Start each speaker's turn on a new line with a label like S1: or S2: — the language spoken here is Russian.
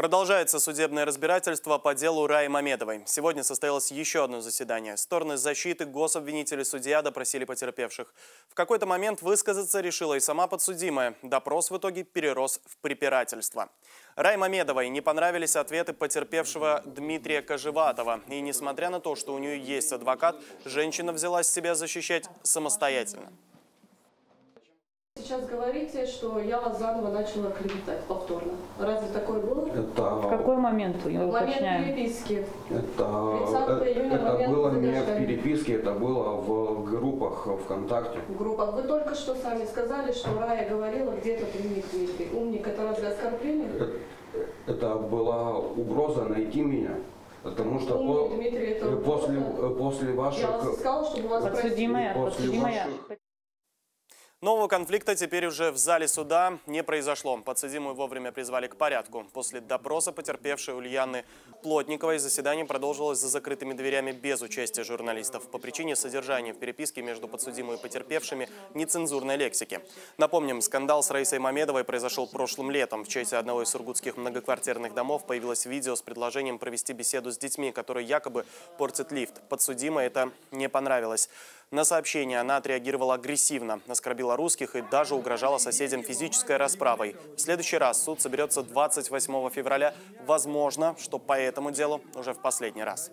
S1: Продолжается судебное разбирательство по делу Раи Мамедовой. Сегодня состоялось еще одно заседание. Стороны защиты, гособвинители, судья допросили потерпевших. В какой-то момент высказаться решила и сама подсудимая. Допрос в итоге перерос в препирательство. Рай Мамедовой не понравились ответы потерпевшего Дмитрия Кожеватова. И несмотря на то, что у нее есть адвокат, женщина взялась себя защищать самостоятельно.
S2: Сейчас говорите, что я вас заново начала клеветать повторно. Разве такое было?
S3: Это,
S4: В какой момент я
S2: Момент
S4: уточняю?
S2: переписки.
S3: это,
S2: 30 июня
S3: это
S2: момент
S3: было не в переписке, это было в группах ВКонтакте.
S2: В группах. Вы только что сами сказали, что Рая говорила, где-то умник Дмитрий. Умник это разве оскорбление?
S3: Это, это была угроза найти меня. Потому что
S2: Умник
S3: по-
S2: Дмитрий это
S3: э, после,
S2: угроза?
S3: э, после ваших...
S2: Я вас искала, чтобы вас.
S4: Подсудимая,
S3: После
S4: подсудимая.
S3: ваших-
S1: Нового конфликта теперь уже в зале суда не произошло. Подсудимую вовремя призвали к порядку. После допроса потерпевшей Ульяны Плотниковой заседание продолжилось за закрытыми дверями без участия журналистов по причине содержания в переписке между подсудимой и потерпевшими нецензурной лексики. Напомним, скандал с Раисой Мамедовой произошел прошлым летом. В честь одного из сургутских многоквартирных домов появилось видео с предложением провести беседу с детьми, которые якобы портят лифт. Подсудимой это не понравилось. На сообщение она отреагировала агрессивно, оскорбила русских и даже угрожала соседям физической расправой. В следующий раз суд соберется 28 февраля. Возможно, что по этому делу уже в последний раз.